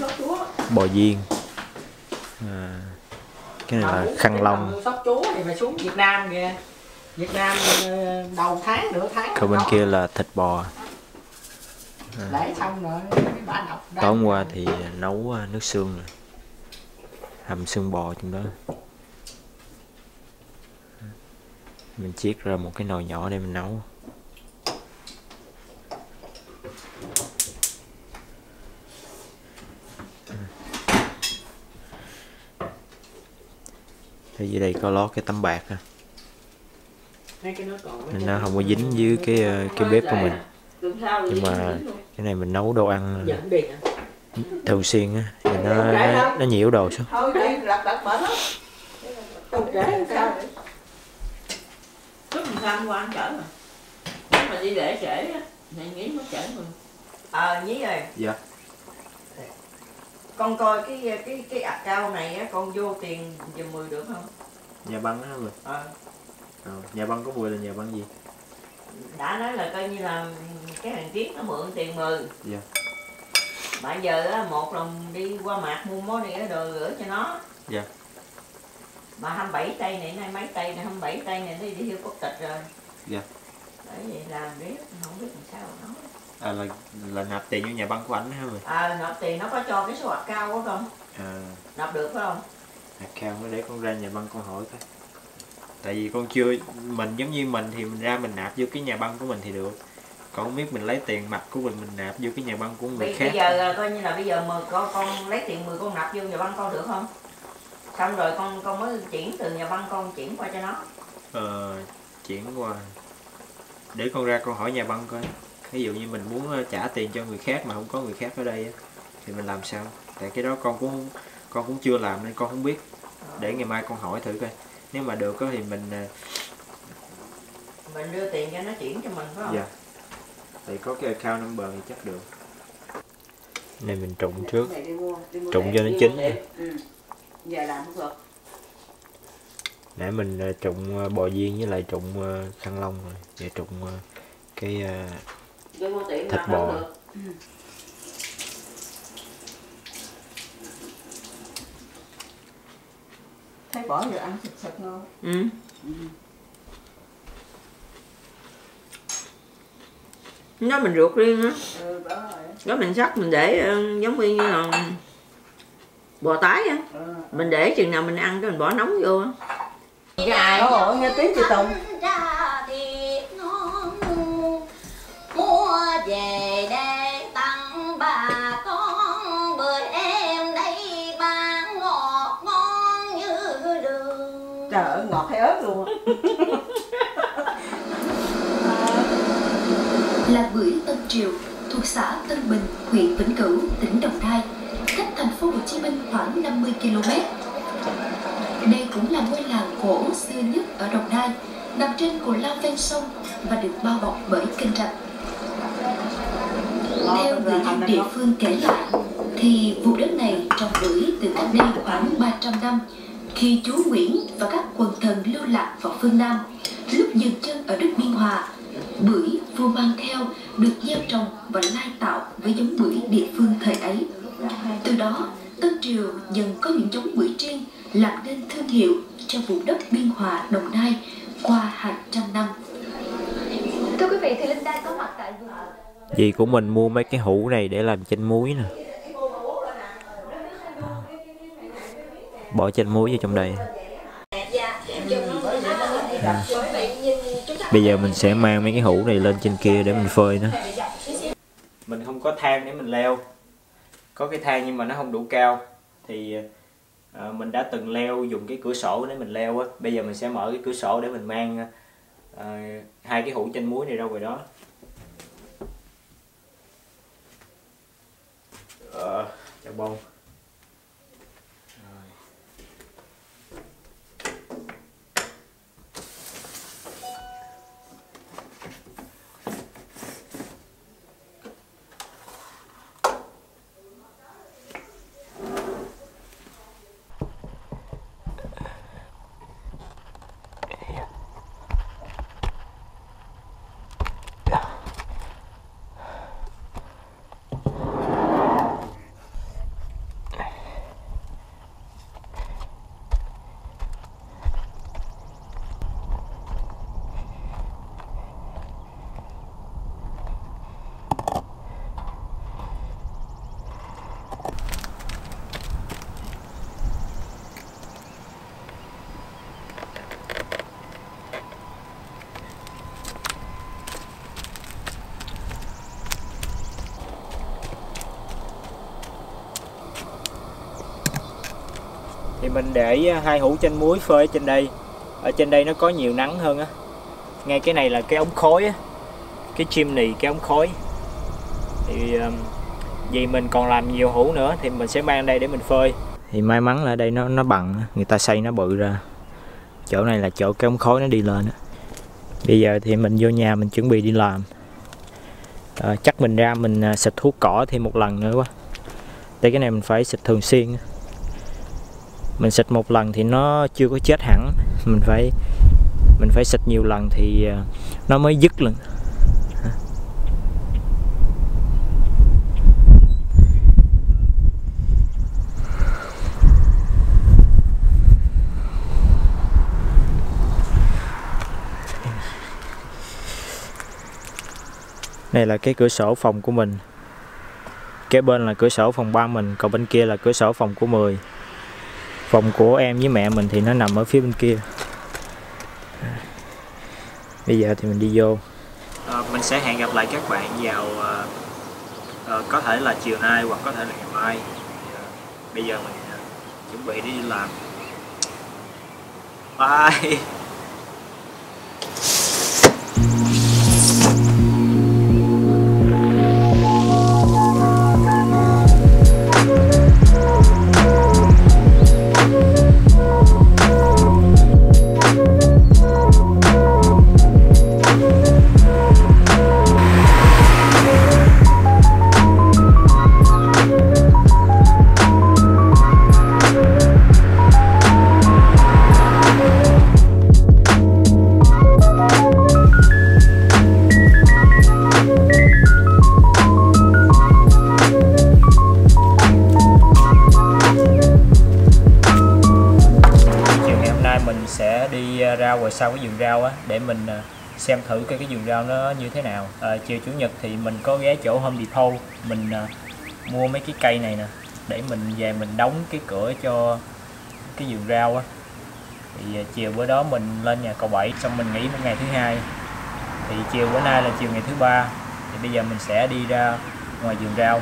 sốt chúa. Bò viên. À, cái này là khăn lông. sóc chúa thì phải xuống Việt Nam kìa. Việt Nam ờ, đầu tháng nửa tháng còn bên kia là thịt bò. Lấy xong rồi bà đọc tối hôm qua thì nấu à, nước xương rồi hầm xương bò trong đó. Mình chiết ra một cái nồi nhỏ để mình nấu thì dưới đây? Có lót cái tấm bạc nó còn nên nó không có dính dưới cái ờ, cái bếp của mình. nhưng mà cái này mình nấu đồ ăn thường xuyên á thì nó nó, nó nhiễu đồ xuống. Trễ mà Nếu mà đi lễ trễ á Này nghĩ mới chở mình Ờ nhí ơi. Dạ Con coi cái cái cái account này á Con vô tiền giùm 10 được không? nhà băng á người Ờ nhà băng có mùi là nhà băng gì đã nói là coi như là cái hàng tiếp nó mượn tiền mừng Dạ. mà giờ á một là đi qua mạc mua món này đồ gửi cho nó Dạ. mà 27 tay này nay mấy tay này 27 tay này nó đi thiêu quốc tịch rồi Dạ. bởi vậy làm biết không biết làm sao nói à là là nạp tiền vô nhà băng của ảnh hả người à nộp tiền nó có cho cái số cao quá không à. Nộp được phải không? Account nó để con ra nhà băng con hỏi coi. Tại vì con chưa mình giống như mình thì mình ra mình nạp vô cái nhà băng của mình thì được. Còn không biết mình lấy tiền mặt của mình mình nạp vô cái nhà băng của người bây, khác. bây giờ à, coi như là bây giờ mà con con lấy tiền 10 con nạp vô nhà băng con được không? Xong rồi con con mới chuyển từ nhà băng con chuyển qua cho nó. Ờ, chuyển qua. Để con ra con hỏi nhà băng coi ví dụ như mình muốn ờ, trả tiền cho người khác mà không có người khác ở đây á, thì mình làm sao? Tại cái đó con cũng con cũng chưa làm nên con không biết. Để ngày mai con hỏi thử coi. Nếu mà được á thì mình ờ, mình đưa tiền cho nó chuyển cho mình phải không? Dạ. thì có cái account number thì chắc được. Này mình trụng trước. Này đi mua, đi mua trụng cho nó chín Ừ. Giờ làm không được. nãy mình ờ, trụng bò viên với lại trụng khăn lông rồi. Giờ trụng cái Thịt bò. được. Thấy bỏ giờ ăn sực sực ngon. ừ nó mình ruột riêng á Ừ, bỏ rồi. đó mình sắc mình để ờ, giống như là bò tái á Ừ. mình để chừng nào mình ăn cái mình bỏ nóng vô á cái ai Ồ, nghe tiếng chị Tùng. Về để tặng bà con bởi em đây bán ngọt ngon như đường Trời ơi, ngọt hay ớt luôn là bưởi Tân Triều thuộc xã Tân Bình, huyện Vĩnh Cửu, tỉnh Đồng Nai, cách thành phố Hồ Chí Minh khoảng 50 km. Đây cũng là ngôi làng cổ xưa nhất ở Đồng Nai, nằm trên cù lao ven sông và được bao bọc bởi kênh rạch. Theo người dân địa phương kể lại, thì vùng đất này trồng bưởi từ cách đây khoảng 300 năm, khi chúa Nguyễn và các quần thần lưu lạc vào phương Nam, lúc dừng chân ở đất Biên Hòa, bưởi vua mang theo được gieo trồng và lai tạo với giống bưởi địa phương thời ấy. Từ đó, Tân Triều dần có những giống bưởi riêng làm nên thương hiệu cho vùng đất Biên Hòa, Đồng Nai qua hàng trăm năm. Thưa quý vị, thì Linh đang có mặt tại vùng dì của mình mua mấy cái hũ này để làm chanh muối nè. Bỏ chanh muối vô trong đây. À. bây giờ mình sẽ mang mấy cái hũ này lên trên kia để mình phơi nó. Mình không có thang để mình leo. Có cái thang nhưng mà nó không đủ cao. Thì à, mình đã từng leo dùng cái cửa sổ để mình leo á. Bây giờ mình sẽ mở cái cửa sổ để mình mang à, hai cái hũ chanh muối này ra ngoài đó. Uh, chào bông. Mình để à, hai hũ chanh muối phơi trên đây. Ở trên đây nó có nhiều nắng hơn á. Ngay cái này là cái ống khói á. Cái chimney cái ống khói. Thì vì mình còn làm nhiều hũ nữa thì mình sẽ mang đây để mình phơi. Thì may mắn là đây nó nó bằng người ta xây nó bự ra. Chỗ này là chỗ cái ống khói nó đi lên á. Bây giờ thì mình vô nhà mình chuẩn bị đi làm. À, chắc mình ra mình à, xịt thuốc cỏ thêm một lần nữa quá. Đây cái này mình phải xịt thường xuyên mình xịt một lần thì nó chưa có chết hẳn. Mình phải mình phải xịt nhiều lần thì à, nó mới dứt lần. Đây là cái cửa sổ phòng của mình. Kế bên là cửa sổ phòng ba mình, Còn bên kia là cửa sổ phòng của 10 Phòng của em với mẹ mình thì nó nằm ở phía bên kia. Bây giờ thì mình đi vô. À, Mình sẽ hẹn gặp lại các bạn vào à, à, Có thể là chiều nay hoặc có thể là ngày mai. À, Bây giờ mình à, chuẩn bị đi làm. Bye. Rau ờ, ra ngoài sau cái vườn rau á để mình ờ, xem thử cái cái vườn rau nó như thế nào. À, chiều chủ nhật thì mình có ghé chỗ Home Depot mình à, mua mấy cái cây này nè để mình về mình đóng cái cửa cho cái vườn rau á. Thì à, chiều bữa đó mình lên nhà cầu 7 xong mình nghỉ một ngày thứ hai. Thì chiều bữa nay là chiều ngày thứ ba thì bây giờ mình sẽ đi ra ngoài vườn rau.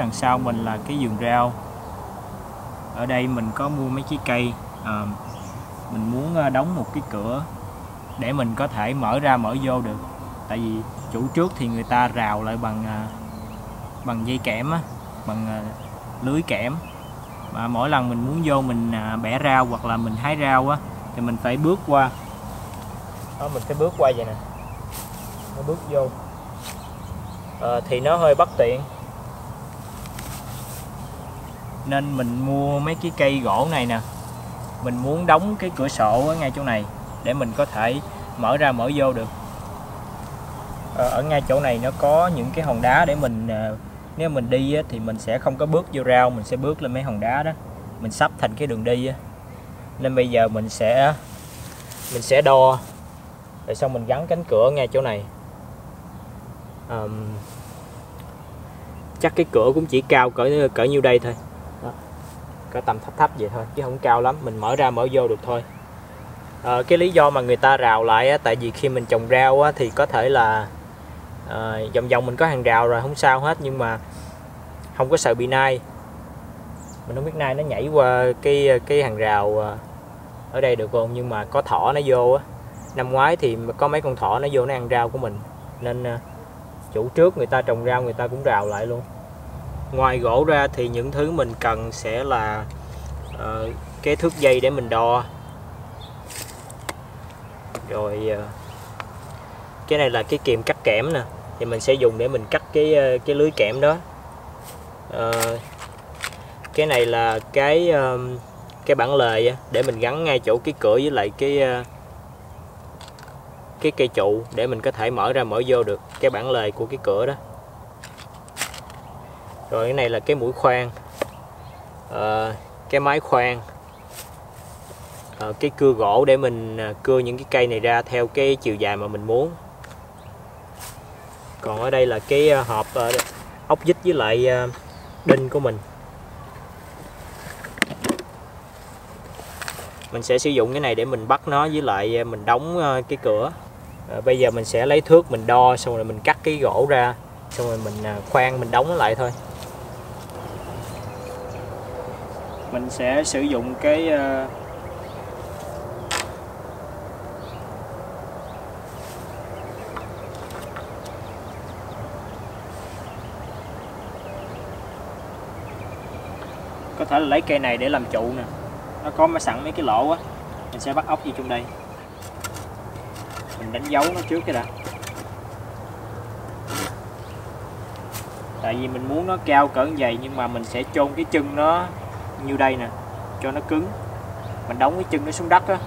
Đằng sau mình là cái vườn rau. Ở đây mình có mua mấy chiếc cây à, mình muốn à, đóng một cái cửa để mình có thể mở ra mở vô được. Tại vì chủ trước thì người ta rào lại bằng à, bằng dây kẽm á bằng à, lưới kẽm. Mà mỗi lần mình muốn vô mình bẻ rau hoặc là mình hái rau á thì mình phải bước qua. Đó mình phải bước qua vậy nè. Nó bước vô. À, thì nó hơi bất tiện nên mình mua mấy cái cây gỗ này nè. Mình muốn đóng cái cửa sổ ở ngay chỗ này để mình có thể mở ra mở vô được. Ờ, ở ngay chỗ này nó có những cái hòn đá để mình ờ, nếu mình đi thì mình sẽ không có bước vô rau mình sẽ bước lên mấy hòn đá đó. Mình sắp thành cái đường đi nên bây giờ mình sẽ mình sẽ đo rồi xong mình gắn cánh cửa ngay chỗ này. Um, chắc cái cửa cũng chỉ cao cỡ cỡ nhiêu đây thôi có cỡ tầm thấp thấp vậy thôi chứ không cao lắm mình mở ra mở vô được thôi. À, cái lý do mà người ta rào lại á, tại vì khi mình trồng rau á, thì có thể là à, vòng vòng mình có hàng rào rồi không sao hết nhưng mà không có sợ bị nai. Mình không biết nai nó nhảy qua cái cái hàng rào ờ, ở đây được không nhưng mà có thỏ nó vô á. Năm ngoái thì có mấy con thỏ nó vô nó ăn rau của mình nên chủ trước người ta trồng rau người ta cũng rào lại luôn ngoài gỗ ra thì những thứ mình cần sẽ là uh, cái thước dây để mình đo. Rồi uh, cái này là cái kìm cắt kẽm nè thì mình sẽ dùng để mình cắt cái ờ, cái lưới kẽm đó. Uh, cái này là cái uh, cái bản lề để mình gắn ngay chỗ cái cửa với lại cái uh, cái cây trụ để mình có thể mở ra mở vô được cái bản lề của cái cửa đó rồi cái này là cái mũi khoan. À, cái máy khoan. À, cái cưa gỗ để mình à, cưa những cái cây này ra theo cái chiều dài mà mình muốn. Còn ở đây là cái à, hộp ờ, ốc vít với lại à, đinh của mình. Mình sẽ sử dụng cái này để mình bắt nó với lại mình đóng cái cửa. À, bây giờ mình sẽ lấy thước mình đo xong rồi mình cắt cái gỗ ra xong rồi mình khoan mình đóng nó lại thôi. Mình sẽ sử dụng cái uh, có thể là lấy cây này để làm trụ nè. Nó có sẵn mấy cái lỗ á mình sẽ bắt ốc vô trong đây. Mình đánh dấu nó trước cái đã. Tại vì mình muốn nó cao cỡ như vậy nhưng mà mình sẽ chôn cái chân nó như đây nè cho nó cứng. Mình đóng cái chân nó xuống đất á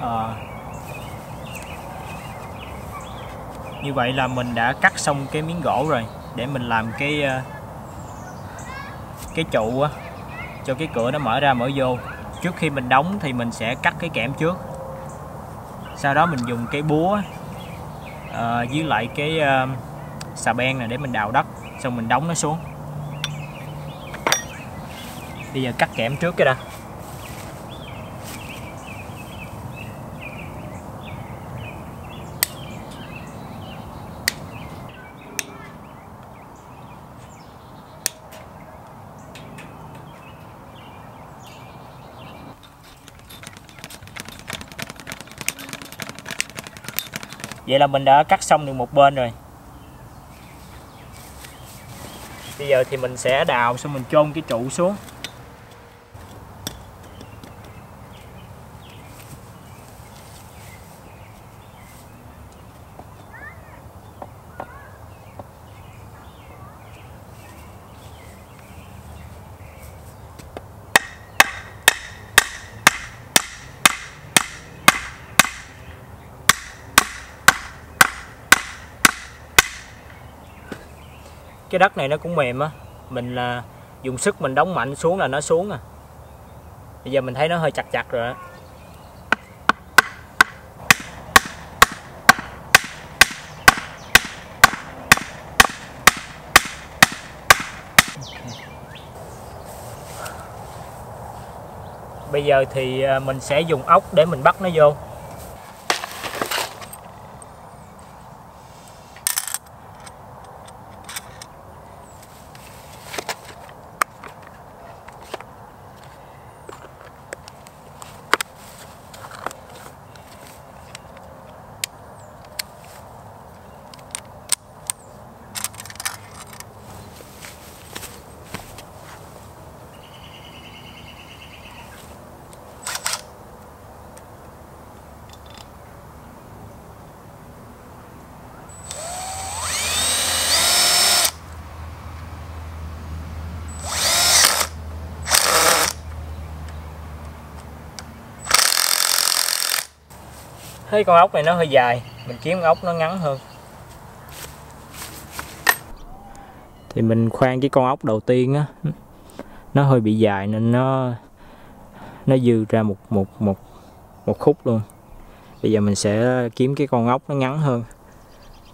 Ờ. như vậy là mình đã cắt xong cái miếng gỗ rồi để mình làm cái ờ, cái trụ á cho cái cửa nó mở ra mở vô. Trước khi mình đóng thì mình sẽ cắt cái kẽm trước. Sau đó mình dùng cái búa à, với lại cái à, xà beng này để mình đào đất xong mình đóng nó xuống. Bây giờ cắt kẽm trước cái đã. Vậy là mình đã cắt xong được một bên rồi. Bây giờ thì mình sẽ đào xong mình chôn cái trụ xuống. Cái đất này nó cũng mềm á. Mình là dùng sức mình đóng mạnh xuống là nó xuống à. Bây giờ mình thấy nó hơi chặt chặt rồi đó. bây giờ thì à, mình sẽ dùng ốc để mình bắt nó vô. Thấy con ốc này nó hơi dài, mình kiếm ốc nó ngắn hơn. Thì mình khoan cái con ốc đầu tiên á, nó hơi bị dài nên nó nó dư ra một một một một khúc luôn. Bây giờ mình sẽ kiếm cái con ốc nó ngắn hơn,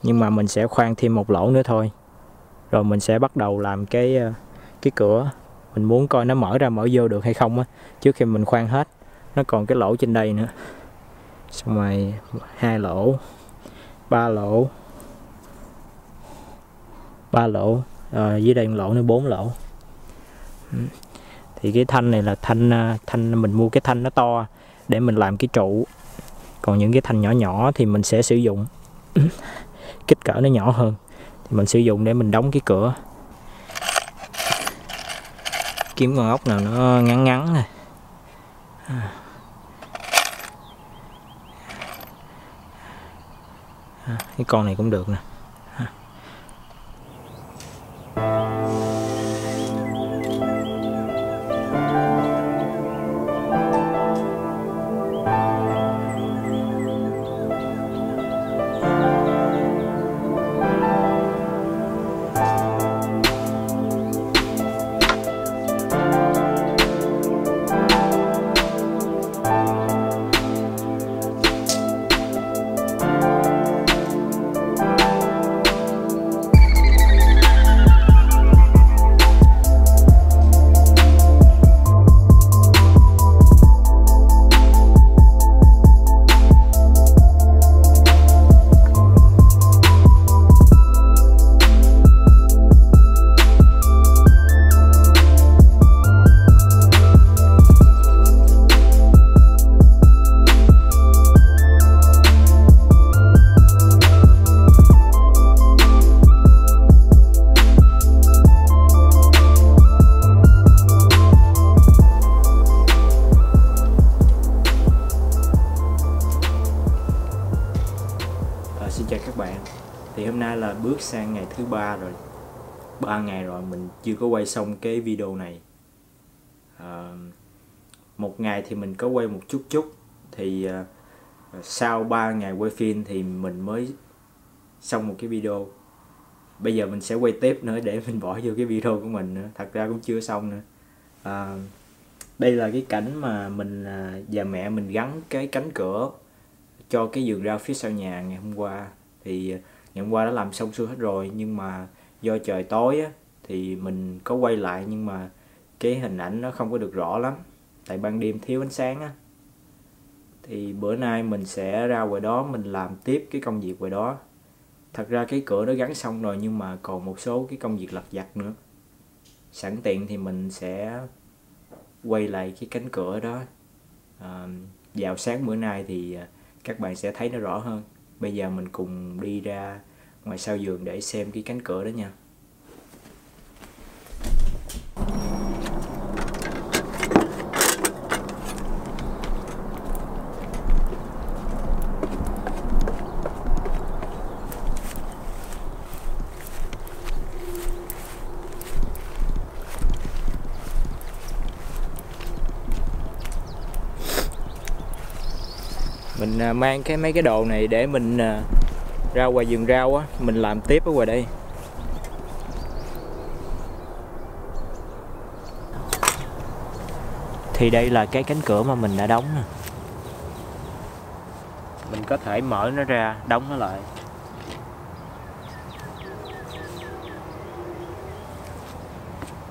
nhưng mà mình sẽ khoan thêm một lỗ nữa thôi. Rồi mình sẽ bắt đầu làm cái ờ, cái cửa. Mình muốn coi nó mở ra mở vô được hay không á, trước khi mình khoan hết. Nó còn cái lỗ trên đây nữa xong rồi hai lỗ ba lỗ ba lỗ à, dưới đây một lỗ nữa bốn lỗ. Ừ. Thì cái thanh này là thanh à, thanh mình mua cái thanh nó to để mình làm cái trụ. Còn những cái thanh nhỏ nhỏ thì mình sẽ sử dụng. Kích cỡ nó nhỏ hơn thì mình sử dụng để mình đóng cái cửa. Kiếm con ốc nào nó ngắn ngắn này. À. À, cái con này cũng được nè. Xin chào các bạn. Thì hôm nay là bước sang ngày thứ ba rồi. Ba ngày rồi mình chưa có quay xong cái video này. À, một ngày thì mình có quay một chút chút. Thì à, sau 3 ngày quay phim thì mình mới xong một cái video. Bây giờ mình sẽ quay tiếp nữa để mình bỏ vô cái video của mình nữa. Thật ra cũng chưa xong nữa. À, đây là cái cảnh mà mình à, và mẹ mình gắn cái cánh cửa cho cái vườn rau phía sau nhà ngày hôm qua. Thì ờ, ngày hôm qua đã làm xong xuôi hết rồi nhưng mà do trời tối á, thì mình có quay lại nhưng mà cái hình ảnh nó không có được rõ lắm. Tại ban đêm thiếu ánh sáng á. Thì bữa nay mình sẽ ra ngoài đó mình làm tiếp cái công việc ngoài đó. Thật ra cái cửa nó gắn xong rồi nhưng mà còn một số cái công việc lặt vặt nữa. Sẵn tiện thì mình sẽ quay lại cái cánh cửa đó. À, vào sáng bữa nay thì ờ, các bạn sẽ thấy nó rõ hơn. Bây giờ mình cùng đi ra ngoài sau giường để xem cái cánh cửa đó nha. Mình à, mang cái mấy cái đồ này để mình à, ra ngoài vườn rau á, mình làm tiếp ở ngoài đây. Thì đây là cái cánh cửa mà mình đã đóng nè. Mình có thể mở nó ra, đóng nó lại.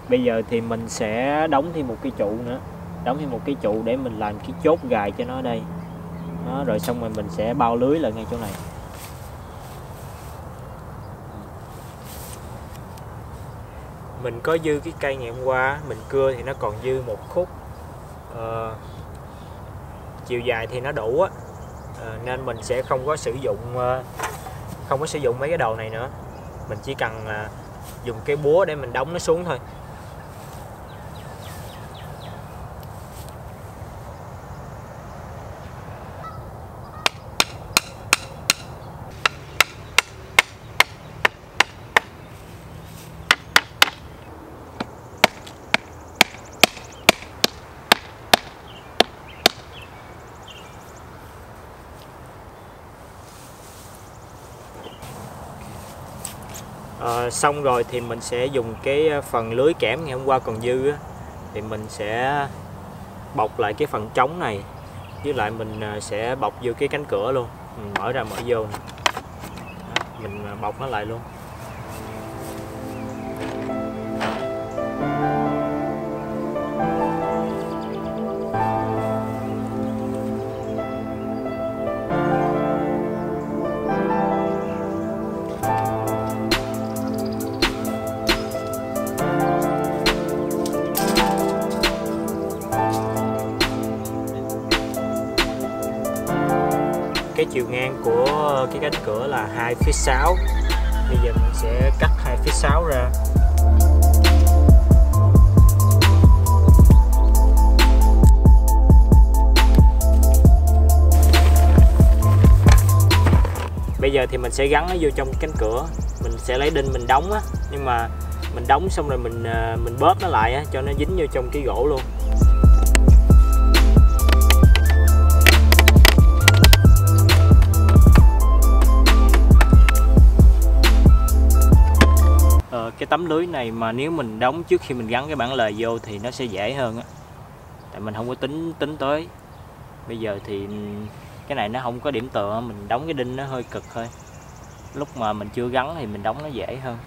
Bây giờ thì mình sẽ đóng thêm một cái trụ nữa. Đóng thêm một cái trụ để mình làm cái chốt gài cho nó ở đây đó, rồi xong rồi mình sẽ bao lưới lại ngay chỗ này. Mình có dư cái cây ngày hôm qua mình cưa thì nó còn dư một khúc. Ờ, chiều dài thì nó đủ á. Ờ, nên mình sẽ không có sử dụng ờ, không có sử dụng mấy cái đầu này nữa. Mình chỉ cần ờ, dùng cái búa để mình đóng nó xuống thôi. À, xong rồi thì mình sẽ dùng cái ờ, phần lưới kẽm ngày hôm qua còn dư á, thì mình sẽ bọc lại cái phần trống này với lại mình ờ, sẽ bọc vô cái cánh cửa luôn. Mình mở ra mở vô mình bọc nó lại luôn. Cửa là 2 6 bây giờ mình sẽ cắt 2 phía 6 ra. Bây giờ thì mình sẽ gắn nó vô trong cánh cửa. Mình sẽ lấy đinh mình đóng á. Nhưng mà mình đóng xong rồi mình à, mình bóp nó lại á, cho nó dính vô trong cái gỗ luôn. Cái tấm lưới này mà nếu mình đóng trước khi mình gắn cái bản lề vô thì nó sẽ dễ hơn á. Tại mình không có tính tính tới. Bây giờ thì cái này nó không có điểm tựa, mình đóng cái đinh nó hơi cực thôi. Lúc mà mình chưa gắn thì mình đóng nó dễ hơn.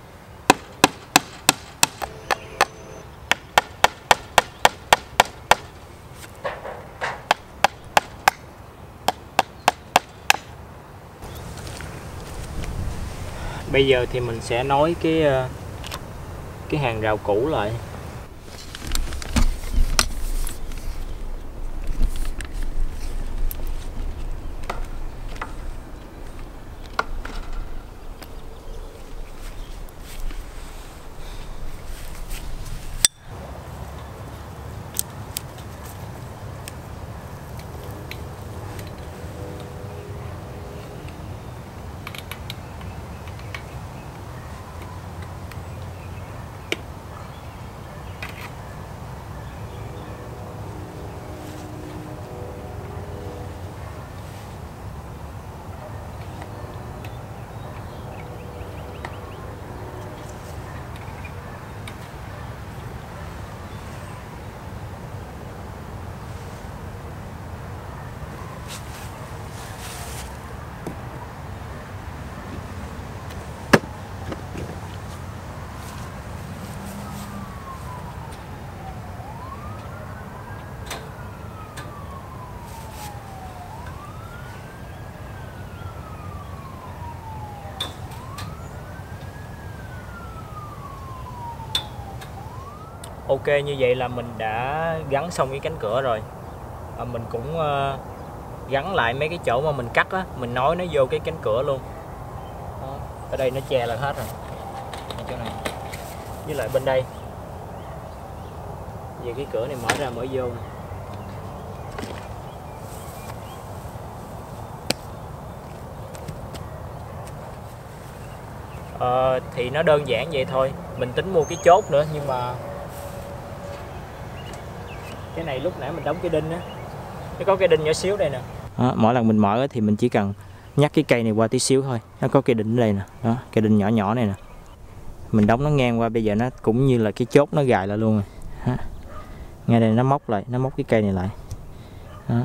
Bây giờ thì mình sẽ nối cái ờ, cái hàng rào cũ lại. Ok như vậy là mình đã gắn xong cái cánh cửa rồi. À, mình cũng ờ, gắn lại mấy cái chỗ mà mình cắt á mình nối nó vô cái cánh cửa luôn. Đó. ở đây nó che là hết rồi. Ở chỗ này. Với lại bên đây. Về cái cửa này mở ra mở vô. Này. Ờ, thì nó đơn giản vậy thôi. Mình tính mua cái chốt nữa nhưng mà cái này lúc nãy mình đóng cái đinh á. Nó có cái đinh nhỏ xíu đây nè. Đó, mỗi lần mình mở thì mình chỉ cần nhắc cái cây này qua tí xíu thôi. Nó có cái đinh ở đây nè. Đó cái đinh nhỏ nhỏ này nè. Mình đóng nó ngang qua bây giờ nó cũng như là cái chốt nó gài lại luôn rồi. Đó. ngay đây nó móc lại nó móc cái cây này lại. Đó.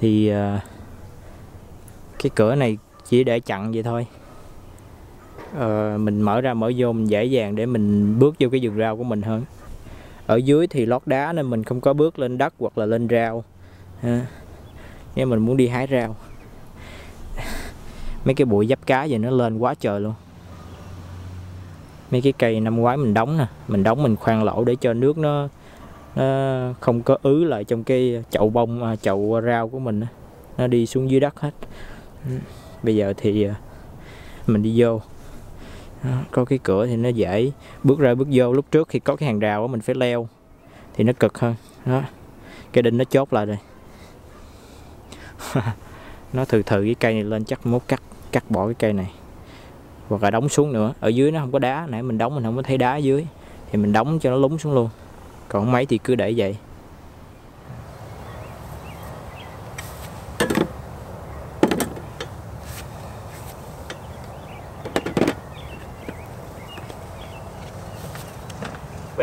thì ờ, cái cửa này chỉ để chặn vậy thôi. Ờ, mình mở ra mở vô mình dễ dàng để mình bước vô cái vườn rau của mình hơn ở dưới thì lót đá nên mình không có bước lên đất hoặc là lên rau ha. nếu mình muốn đi hái rau mấy cái bụi giáp cá vậy nó lên quá trời luôn. Mấy cái cây năm ngoái mình đóng nè mình đóng mình khoan lỗ để cho nước nó, nó không có ứ lại trong cái chậu bông à, chậu rau của mình nó đi xuống dưới đất hết. Bây giờ thì à, mình đi vô đó, có cái cửa thì nó dễ. Bước ra bước vô lúc trước khi có cái hàng rào đó, mình phải leo thì nó cực hơn. Đó cái đinh nó chốt lại rồi. Nó từ từ cái cây này lên chắc mốt cắt cắt bỏ cái cây này. Hoặc là đóng xuống nữa. Ở dưới nó không có đá. Nãy mình đóng mình không có thấy đá dưới. Thì mình đóng cho nó lún xuống luôn. Còn mấy thì cứ để vậy.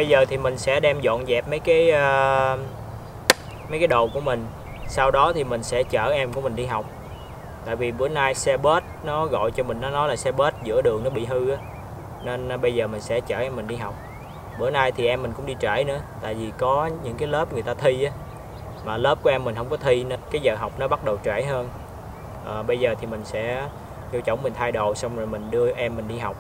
Bây giờ thì mình sẽ đem dọn dẹp mấy cái uh, mấy cái đồ của mình. Sau đó thì mình sẽ chở em của mình đi học. Tại vì bữa nay xe bus nó gọi cho mình nó nói là xe bus giữa đường nó bị hư á. Nên ờ, bây giờ mình sẽ chở em mình đi học. Bữa nay thì em mình cũng đi trễ nữa tại vì có những cái lớp người ta thi á. Mà lớp của em mình không có thi nên cái giờ học nó bắt đầu trễ hơn. À, bây giờ thì mình sẽ vô chổng mình thay đồ xong rồi mình đưa em mình đi học.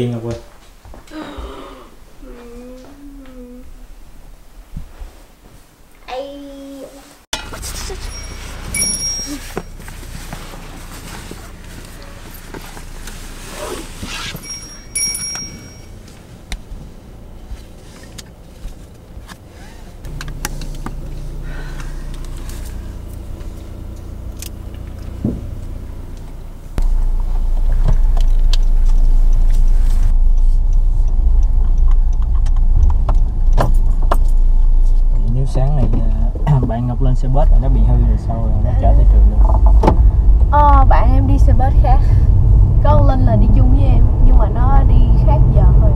Đi ngọc sáng này à, bạn Ngọc lên xe bus rồi nó bị hư rồi sau rồi? Nó chở tới trường được? Ờ, bạn em đi xe bus khác. Có Linh là đi chung với em Nhưng mà nó đi khác giờ thôi.